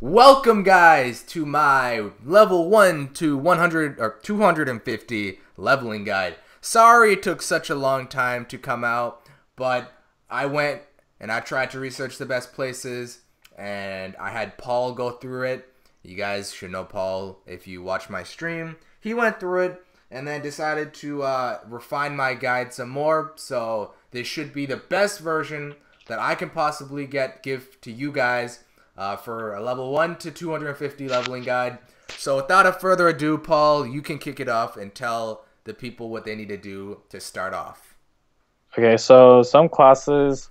Welcome, guys, to my level 1 to 100 or 250 leveling guide. Sorry it took such a long time to come out, but I went and I tried to research the best places and I had Paul go through it. You guys should know Paul if you watch my stream. He went through it and then decided to uh, refine my guide some more. So this should be the best version that I can possibly get give to you guys uh, for a level 1 to 250 leveling guide. So without a further ado, Paul, you can kick it off and tell the people what they need to do to start off. Okay, so some classes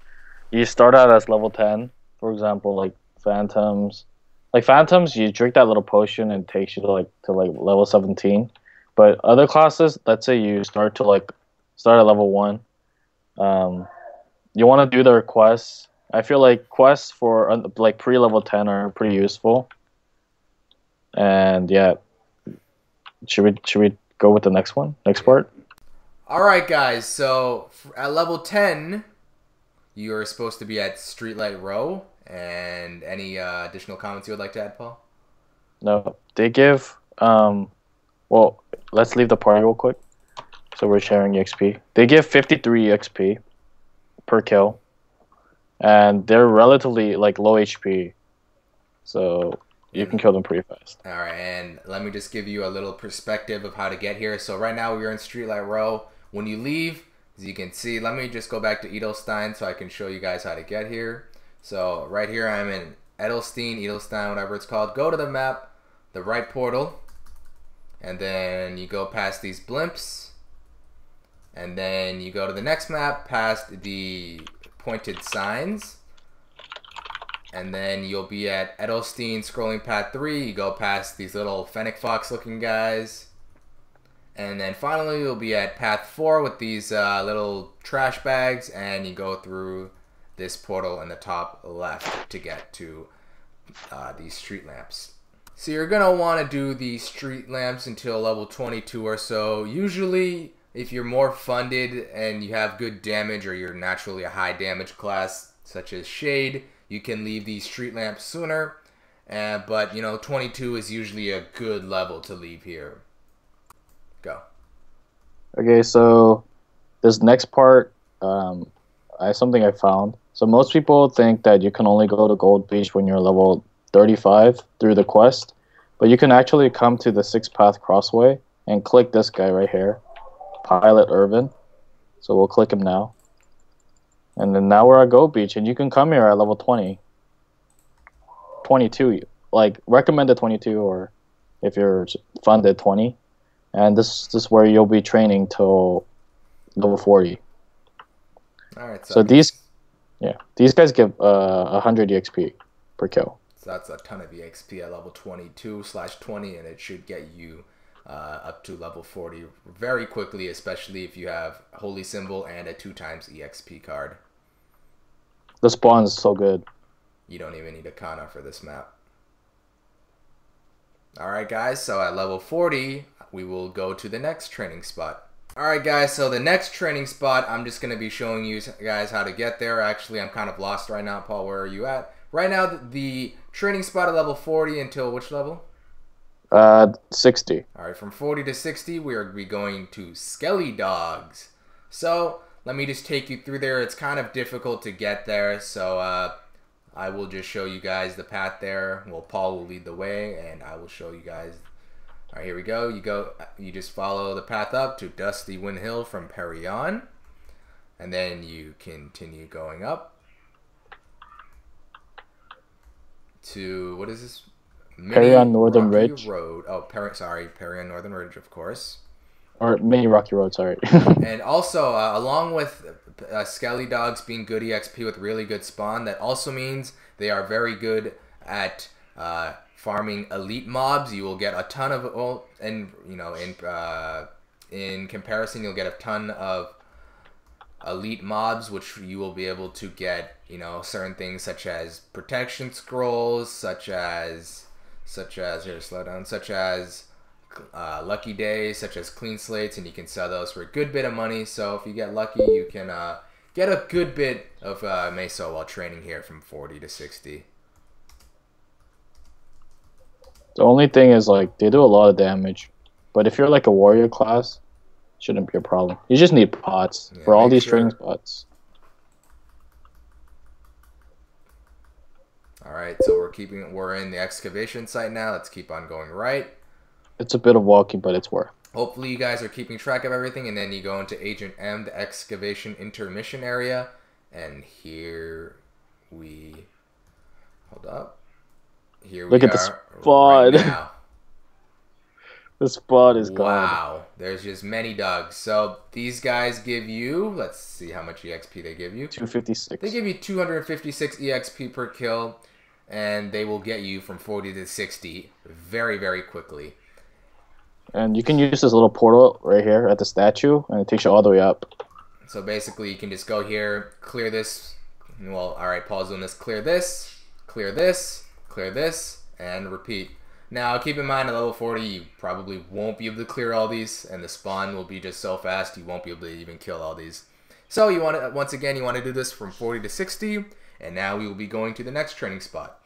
you start out as level 10, for example, like Phantoms. Like Phantoms, you drink that little potion and it takes you to like to like level 17. But other classes, let's say you start to like start at level 1. Um, you want to do the quests I feel like quests for uh, like pre level ten are pretty useful. And yeah, should we should we go with the next one? Next part. All right, guys. So at level ten, you are supposed to be at Streetlight Row. And any uh, additional comments you would like to add, Paul? No, they give. Um, well, let's leave the party real quick. So we're sharing XP. They give 53 XP per kill and they're relatively like low HP, so you can kill them pretty fast. All right, and let me just give you a little perspective of how to get here. So right now we're in Streetlight Row. When you leave, as you can see, let me just go back to Edelstein so I can show you guys how to get here. So right here I'm in Edelstein, Edelstein, whatever it's called. Go to the map, the right portal, and then you go past these blimps, and then you go to the next map past the pointed signs. And then you'll be at Edelstein scrolling path 3. You go past these little Fennec Fox looking guys. And then finally you'll be at path 4 with these uh, little trash bags. And you go through this portal in the top left to get to uh, these street lamps. So you're going to want to do the street lamps until level 22 or so. Usually if you're more funded and you have good damage or you're naturally a high damage class such as Shade, you can leave these street lamps sooner. Uh, but you know, 22 is usually a good level to leave here. Go. Okay, so this next part, um, I something I found. So most people think that you can only go to Gold Beach when you're level 35 through the quest, but you can actually come to the Six Path Crossway and click this guy right here Pilot Irvin. So we'll click him now. And then now we're at Gold Beach, and you can come here at level 20. 22, like recommended 22, or if you're funded 20. And this, this is where you'll be training till level 40. All right. So, so these, yeah, these guys give uh, 100 EXP per kill. So that's a ton of EXP at level 22 slash 20, and it should get you uh, up to level 40 very quickly, especially if you have Holy Symbol and a 2 times EXP card. The spawn is so good. You don't even need a Kanna for this map. Alright guys, so at level 40, we will go to the next training spot. Alright guys, so the next training spot, I'm just going to be showing you guys how to get there. Actually, I'm kind of lost right now. Paul, where are you at? Right now, the training spot at level 40 until which level? Uh, 60. All right, from 40 to 60, we are be going to Skeledogs. So, let me just take you through there. It's kind of difficult to get there, so uh, I will just show you guys the path there. Well, Paul will lead the way, and I will show you guys. All right, here we go. You go. You just follow the path up to Dusty Wind Hill from Perion, and then you continue going up to what is this? Perion Northern Rocky Ridge Road. Oh, Perry, sorry, Perion Northern Ridge, of course. Or Mini Rocky Road, sorry. and also, uh, along with uh, Skeledogs being good EXP with really good spawn, that also means they are very good at uh, farming elite mobs. You will get a ton of, well, and you know, in uh, in comparison, you'll get a ton of elite mobs, which you will be able to get, you know, certain things such as protection scrolls, such as such as here slow down, such as uh, lucky days, such as clean slates, and you can sell those for a good bit of money. So if you get lucky, you can uh, get a good bit of uh, meso while training here from 40 to 60. The only thing is like they do a lot of damage, but if you're like a warrior class, shouldn't be a problem. You just need pots Yeah, for all these sure- training spots. All right, so we're keeping we're in the excavation site now. Let's keep on going right. It's a bit of walking, but it's worth. Hopefully you guys are keeping track of everything, and then you go into Agent M, the excavation intermission area, and here we hold up. Here Look we at the spot. right now. The spot is gone. Wow, there's just many dogs. So these guys give you, let's see how much EXP they give you. Two fifty six. They give you 256 EXP per kill, and they will get you from 40 to 60 very, very quickly. And you can use this little portal right here at the statue, and it takes you all the way up. So basically, you can just go here, clear this. Well, all right, Paul's doing this. Clear this, clear this, clear this, and repeat. Now, keep in mind, at level 40, you probably won't be able to clear all these, and the spawn will be just so fast, you won't be able to even kill all these. So, you want to, once again, you want to do this from 40 to 60, and now we will be going to the next training spot.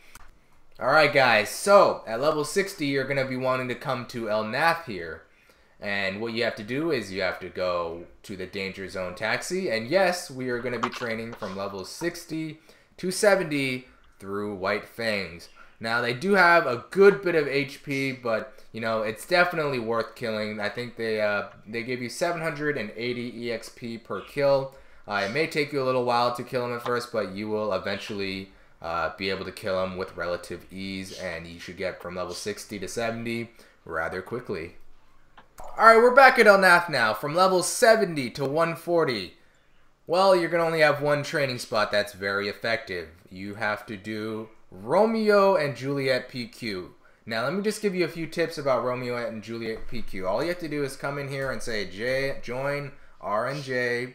Alright, guys, so at level 60, you're going to be wanting to come to El Nath here. And what you have to do is you have to go to the danger zone taxi. And yes, we are going to be training from level 60 to 70 through White Fangs. Now they do have a good bit of HP, but you know it's definitely worth killing. I think they uh, they give you 780 EXP per kill. Uh, it may take you a little while to kill him at first, but you will eventually uh, be able to kill him with relative ease, and you should get from level 60 to 70 rather quickly. Alright, we're back at El Nath now. From level 70 to 140. Well, you're going to only have one training spot that's very effective. You have to do Romeo and Juliet PQ. Now, let me just give you a few tips about Romeo and Juliet PQ. All you have to do is come in here and say J, join RNJ,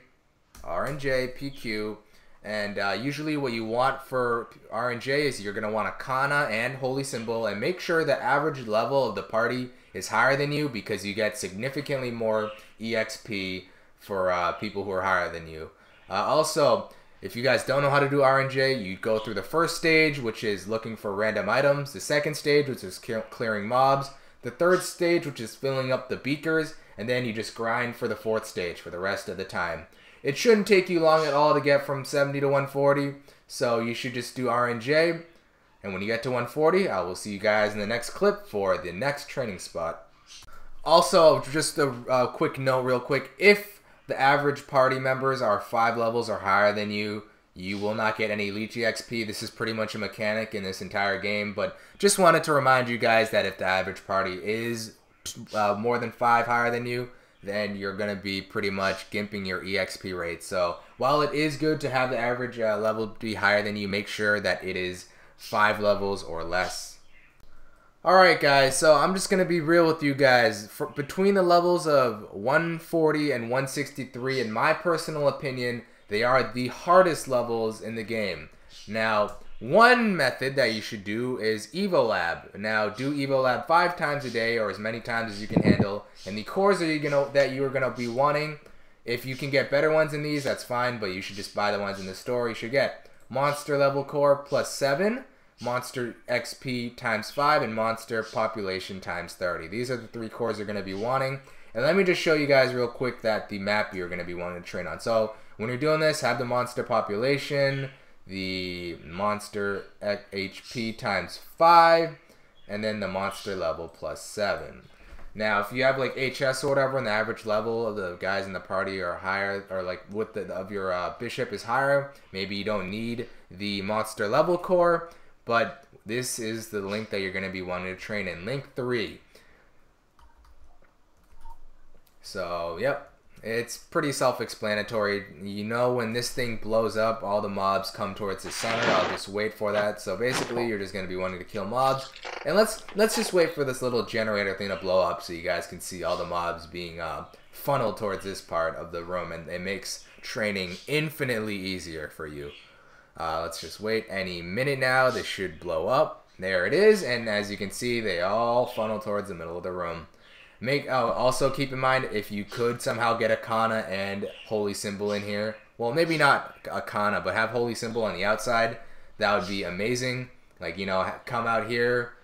RNJ PQ. And uh, usually, what you want for RNJ is you're going to want a Kanna and Holy Symbol, and make sure the average level of the party is higher than you because you get significantly more EXP for uh, people who are higher than you. Uh, also, if you guys don't know how to do RNJ, you go through the first stage, which is looking for random items, the second stage, which is clearing mobs, the third stage, which is filling up the beakers, and then you just grind for the fourth stage for the rest of the time. It shouldn't take you long at all to get from 70 to 140, so you should just do RNJ. And when you get to 140, I will see you guys in the next clip for the next training spot. Also, just a uh, quick note, real quick. If the average party members are five levels or higher than you, you will not get any Leech XP. This is pretty much a mechanic in this entire game, but just wanted to remind you guys that if the average party is uh, more than five higher than you, then you're going to be pretty much gimping your EXP rate. So while it is good to have the average uh, level be higher than you, make sure that it is five levels or less. Alright guys, so I'm just going to be real with you guys. For, between the levels of 140 and 163, in my personal opinion, they are the hardest levels in the game. Now, one method that you should do is EvoLab. Now, do EvoLab five times a day or as many times as you can handle. And the cores that you're gonna that you're gonna be wanting, if you can get better ones than these, that's fine. But you should just buy the ones in the store. You should get Monster Level Core plus seven, Monster XP times five, and Monster Population times thirty. These are the three cores you're gonna be wanting. And let me just show you guys real quick that the map you're gonna be wanting to train on. So when you're doing this, have the Monster Population the monster HP times 5, and then the monster level plus 7. Now, if you have like HS or whatever, and the average level of the guys in the party are higher, or like with the of your uh, bishop is higher, maybe you don't need the monster level core, but this is the link that you're going to be wanting to train in. Link 3. So, yep, it's pretty self-explanatory. You know when this thing blows up, all the mobs come towards the center. I'll just wait for that. So basically, you're just going to be wanting to kill mobs. And let's let's just wait for this little generator thing to blow up so you guys can see all the mobs being uh, funneled towards this part of the room. And it makes training infinitely easier for you. Uh, let's just wait. Any minute now, this should blow up. There it is. And as you can see, they all funnel towards the middle of the room. Make oh, also keep in mind if you could somehow get a Kanna and Holy Symbol in here. Well, maybe not a Kanna, but have Holy Symbol on the outside. That would be amazing. Like you know, come out here,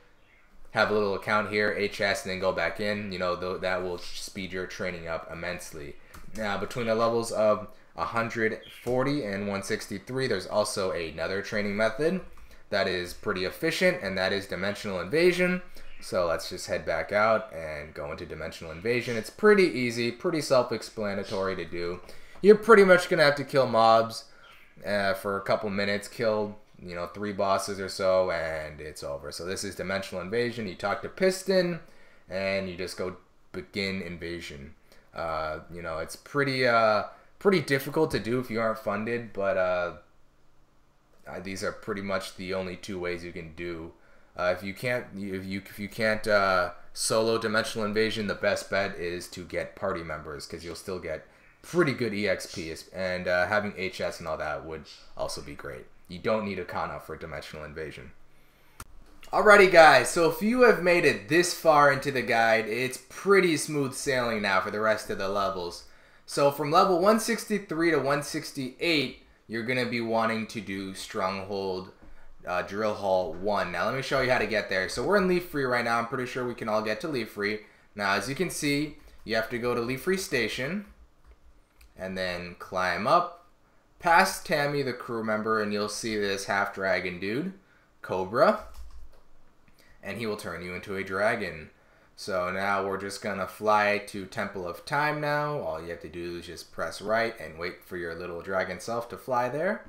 have a little account here, HS, and then go back in. You know, th- that will speed your training up immensely. Now, between the levels of 140 and 163, there's also another training method that is pretty efficient, and that is Dimensional Invasion. So let's just head back out and go into Dimensional Invasion. It's pretty easy, pretty self-explanatory to do. You're pretty much going to have to kill mobs uh, for a couple minutes, kill you know three bosses or so, and it's over. So this is Dimensional Invasion. You talk to Piston, and you just go begin invasion. Uh, you know it's pretty uh, pretty difficult to do if you aren't funded, but uh, these are pretty much the only two ways you can do. Uh, if you can't if you if you can't uh, solo Dimensional Invasion, the best bet is to get party members because you'll still get pretty good EXP, and uh, having HS and all that would also be great. You don't need a Kanna for Dimensional Invasion. Alrighty guys, so if you have made it this far into the guide, it's pretty smooth sailing now for the rest of the levels. So from level 163 to 168, you're going to be wanting to do Stronghold uh, Drill Hall 1. Now let me show you how to get there. So we're in Leafre right now. I'm pretty sure we can all get to Leafre. Now as you can see, you have to go to Leafre Station and then climb up past Tammy the crew member and you'll see this half dragon dude, Corba, and he will turn you into a dragon. So now we're just gonna fly to Temple of Time now. All you have to do is just press right and wait for your little dragon self to fly there.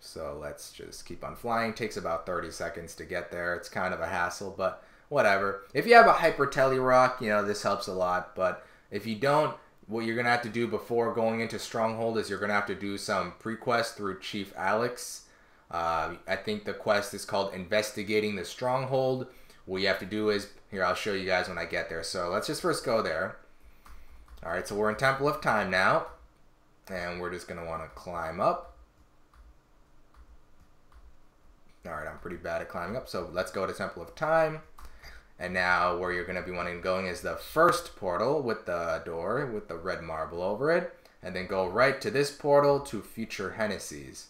So let's just keep on flying. Takes about 30 seconds to get there. It's kind of a hassle, but whatever. If you have a Hyper Telerock, you know, this helps a lot, but if you don't, what you're gonna have to do before going into Stronghold is you're gonna have to do some pre-quest through Chief Alex. Uh, I think the quest is called Investigating the Stronghold. What you have to do is here. I'll show you guys when I get there. So let's just first go there. All right, so we're in Temple of Time now, and we're just gonna want to climb up. All right, I'm pretty bad at climbing up, so let's go to Temple of Time. And now where you're going to be wanting going is the first portal with the door with the red marble over it. And then go right to this portal to future Henesys.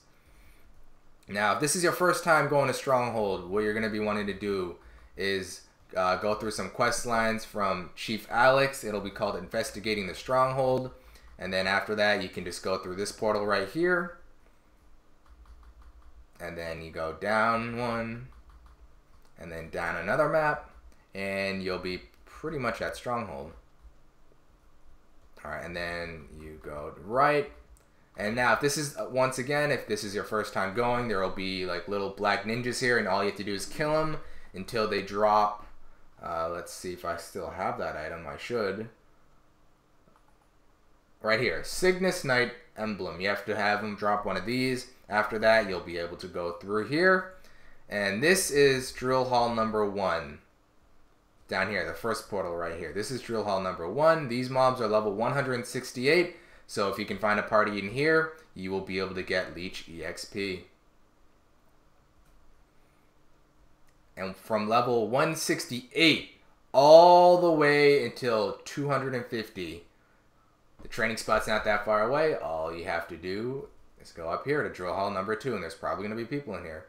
Now, if this is your first time going to Stronghold, what you're going to be wanting to do is uh, go through some quest lines from Chief Alex. It'll be called Investigating the Stronghold. And then after that, you can just go through this portal right here. And then you go down one. And then down another map and you'll be pretty much at stronghold. All right, and then you go right. And now, if this is, uh, once again, if this is your first time going, there will be like little black ninjas here, and all you have to do is kill them until they drop. Uh, let's see if I still have that item. I should. Right here, Cygnus Knight emblem. You have to have them drop one of these. After that, you'll be able to go through here. And this is drill hall number one down here, the first portal right here. This is drill hall number one. These mobs are level 168. So if you can find a party in here, you will be able to get Leech EXP. And from level 168 all the way until 250, the training spot's not that far away. All you have to do is go up here to drill hall number two, and there's probably going to be people in here.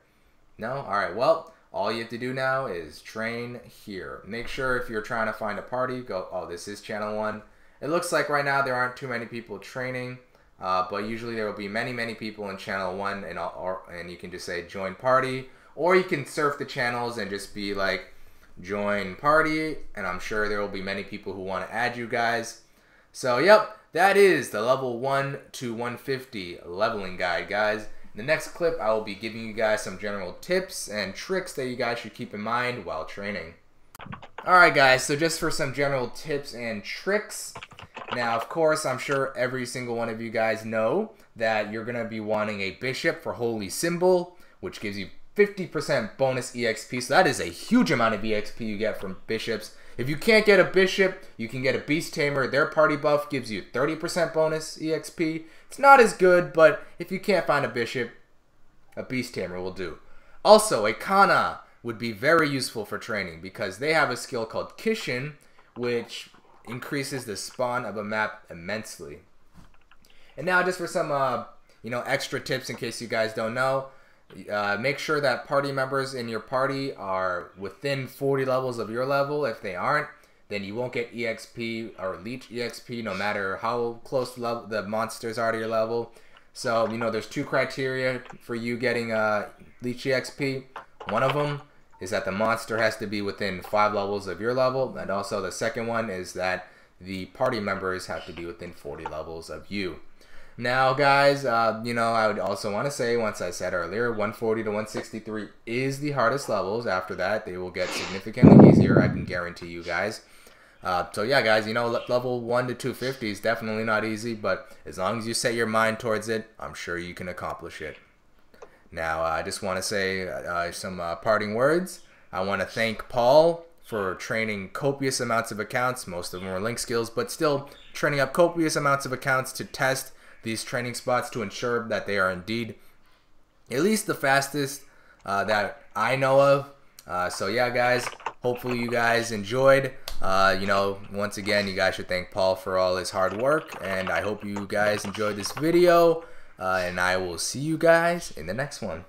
No? Alright, well, all you have to do now is train here. Make sure if you're trying to find a party, go, oh, this is channel one. It looks like right now there aren't too many people training, uh, but usually there will be many, many people in channel one, and, or, and you can just say join party, or you can surf the channels and just be like join party, and I'm sure there will be many people who want to add you guys. So, yep, that is the level 1 to 150 leveling guide, guys. In the next clip, I will be giving you guys some general tips and tricks that you guys should keep in mind while training. Alright guys, so just for some general tips and tricks. Now, of course, I'm sure every single one of you guys know that you're going to be wanting a bishop for Holy Symbol, which gives you 50% bonus EXP. So that is a huge amount of EXP you get from bishops. If you can't get a bishop, you can get a beast tamer. Their party buff gives you 30% bonus EXP. It's not as good, but if you can't find a bishop, a beast tamer will do. Also, a Kanna would be very useful for training because they have a skill called Kishin, which increases the spawn of a map immensely. And now just for some uh, you know extra tips in case you guys don't know, Uh, make sure that party members in your party are within 40 levels of your level. If they aren't, then you won't get EXP or Leech EXP no matter how close the, level, the monsters are to your level. So, you know, there's two criteria for you getting uh, Leech EXP. One of them is that the monster has to be within five levels of your level, and also the second one is that the party members have to be within 40 levels of you. Now, guys, uh, you know, I would also want to say, once I said earlier, 140 to 163 is the hardest levels. After that, they will get significantly easier, I can guarantee you guys. Uh, so yeah, guys, you know, level 1 to 250 is definitely not easy, but as long as you set your mind towards it, I'm sure you can accomplish it. Now, uh, I just want to say uh, some uh, parting words. I want to thank Paul for training copious amounts of accounts. Most of them were link skills, but still training up copious amounts of accounts to test these training spots to ensure that they are indeed at least the fastest uh, that I know of. Uh, so yeah, guys, hopefully you guys enjoyed. Uh, you know, once again, you guys should thank Paul for all his hard work, and I hope you guys enjoyed this video, uh, and I will see you guys in the next one.